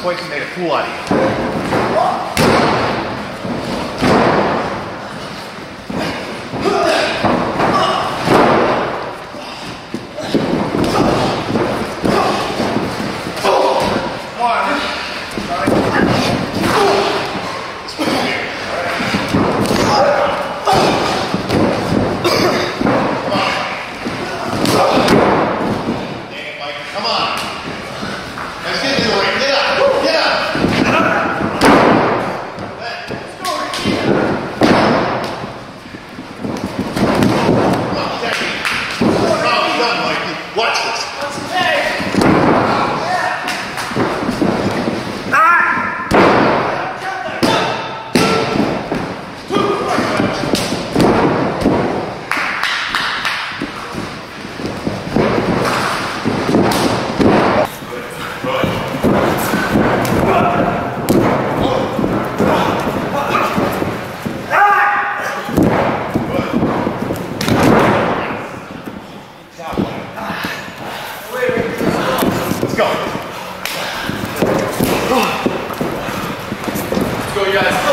it. Swayze made a fool out of you. Come on. you guys.